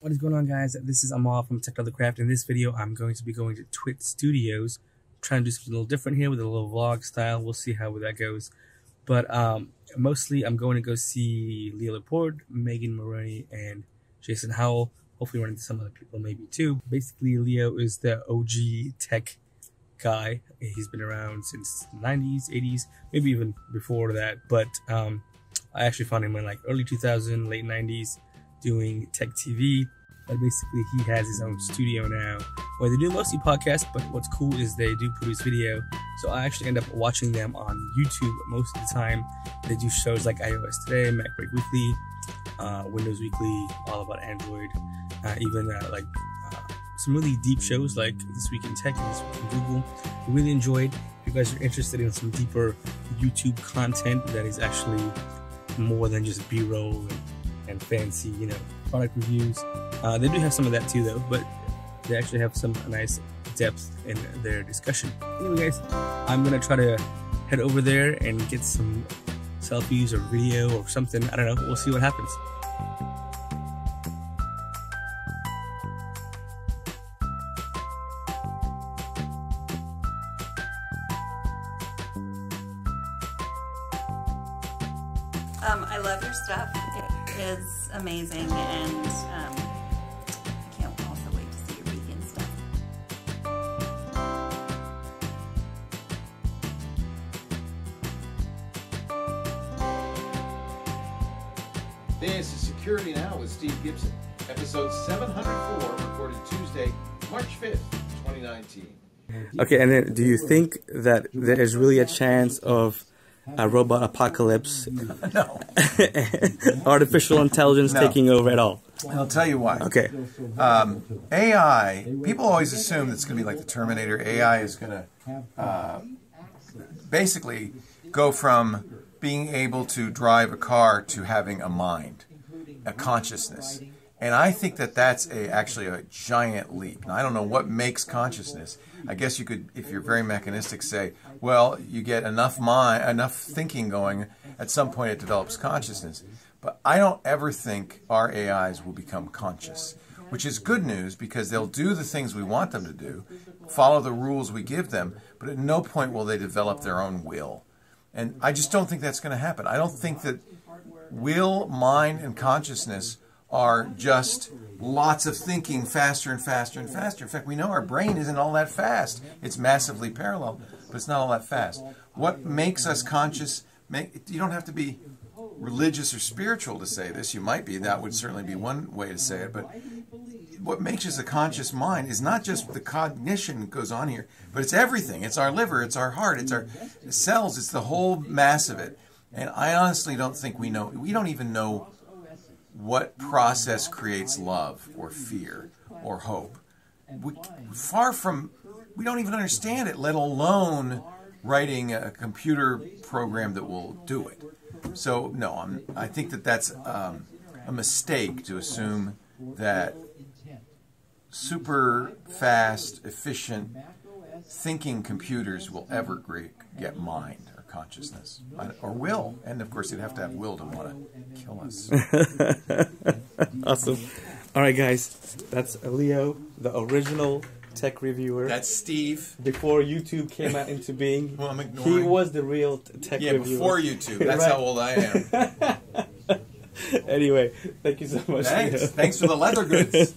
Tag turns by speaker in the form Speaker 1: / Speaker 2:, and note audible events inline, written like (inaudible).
Speaker 1: What is going on guys? This is Amal from TechLeatherCraft. In this video, I'm going to be going to TWiT Studios. trying to do something a little different here with a little vlog style. We'll see how that goes. But um, mostly, I'm going to go see Leo Laporte, Megan Morrone, and Jason Howell. Hopefully run into some other people maybe too. Basically, Leo is the OG tech guy. He's been around since the 90s, 80s, maybe even before that. But um, I actually found him in like early 2000s, late 90s doing TechTV. But basically, he has his own studio now where they do mostly podcasts. But what's cool is they do produce video. So I actually end up watching them on YouTube most of the time. They do shows like iOS Today, MacBreak Weekly, uh, Windows Weekly, all about Android, uh, even uh, like uh, some really deep shows like This Week in Tech and This Week in Google. I really enjoyed. If you guys are interested in some deeper YouTube content that is actually more than just B-roll and and fancy, you know, product reviews. Uh, they do have some of that too, though, but they actually have some nice depth in their discussion. Anyway, guys, I'm gonna try to head over there and get some selfies or video or something. I don't know. We'll see what happens.
Speaker 2: Um, I love your stuff. It is amazing, and um, I can't also wait to see your vegan stuff.
Speaker 3: This is Security Now with Steve Gibson, episode 704, recorded Tuesday, March 5th, 2019.
Speaker 1: Okay, and then do you think that there is really a chance of a robot apocalypse? (laughs)
Speaker 4: No. (laughs)
Speaker 1: artificial intelligence
Speaker 4: No.
Speaker 1: taking over at all?
Speaker 4: I'll tell you why.
Speaker 1: Okay.
Speaker 4: Um, AI, people always assume it's going to be like the Terminator. AI is going to uh, basically go from being able to drive a car to having a mind, a consciousness. And I think that that's a, actually a giant leap. Now, I don't know what makes consciousness. I guess you could, if you're very mechanistic, say, well, you get enough mind, enough thinking going, at some point it develops consciousness. But I don't ever think our AIs will become conscious, which is good news because they'll do the things we want them to do, follow the rules we give them, but at no point will they develop their own will. And I just don't think that's going to happen. I don't think that will, mind, and consciousness are just lots of thinking faster and faster and faster. In fact, we know our brain isn't all that fast. It's massively parallel, but it's not all that fast. What makes us conscious, make, you don't have to be religious or spiritual to say this. You might be. That would certainly be one way to say it. But what makes us a conscious mind is not just the cognition that goes on here, but it's everything. It's our liver, it's our heart, it's our cells, it's the whole mass of it. And I honestly don't think we know, we don't even know what process creates love or fear or hope. We, far from, we don't even understand it, let alone writing a computer program that will do it. So, no, I'm, I think that that's um, a mistake to assume that super fast, efficient thinking computers will ever get mind consciousness or will. And of course, you'd have to have will to want to kill us. (laughs)
Speaker 1: Awesome. All right, guys. That's Leo, the original tech reviewer.
Speaker 4: That's Steve.
Speaker 1: before YouTube came out into being. (laughs)
Speaker 4: Well, I'm
Speaker 1: he was the real tech
Speaker 4: Yeah,
Speaker 1: reviewer.
Speaker 4: Yeah, before YouTube. That's
Speaker 1: Right.
Speaker 4: how old I am. (laughs)
Speaker 1: anyway, thank you so much.
Speaker 4: Thanks.
Speaker 1: Leo.
Speaker 4: Thanks for the leather goods.